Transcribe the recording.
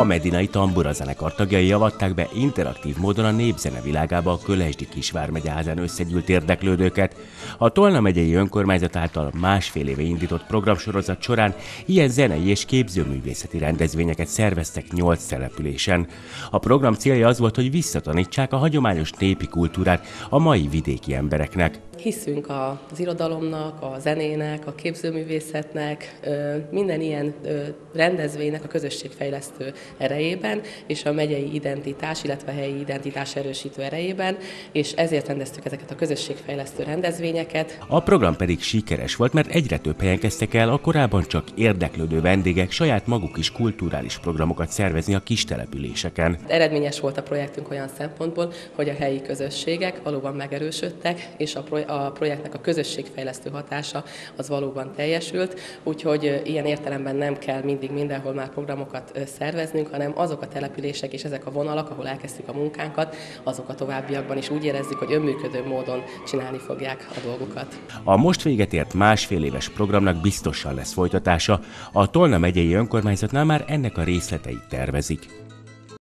A Medinai Tambura zenekar tagjai javatták be interaktív módon a népzene világába a Kölesdi Kisvármegye házán összegyűlt érdeklődőket. A Tolna megyei önkormányzat által másfél éve indított programsorozat során ilyen zenei és képzőművészeti rendezvényeket szerveztek nyolc településen. A program célja az volt, hogy visszatanítsák a hagyományos népi kultúrát a mai vidéki embereknek. Hiszünk az irodalomnak, a zenének, a képzőművészetnek, minden ilyen rendezvénynek a közösségfejlesztő erejében, és a megyei identitás, illetve a helyi identitás erősítő erejében, és ezért rendeztük ezeket a közösségfejlesztő rendezvényeket. A program pedig sikeres volt, mert egyre több helyen kezdtek el a korábban csak érdeklődő vendégek saját maguk is kulturális programokat szervezni a kis településeken. Eredményes volt a projektünk olyan szempontból, hogy a helyi közösségek valóban megerősödtek, és a a projektnek a közösségfejlesztő hatása az valóban teljesült, úgyhogy ilyen értelemben nem kell mindig mindenhol már programokat szerveznünk, hanem azok a települések és ezek a vonalak, ahol elkezdtük a munkánkat, azok a továbbiakban is úgy érezzük, hogy önműködő módon csinálni fogják a dolgokat. A most véget ért másfél éves programnak biztosan lesz folytatása. A Tolna megyei önkormányzatnál már ennek a részleteit tervezik.